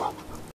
Stop.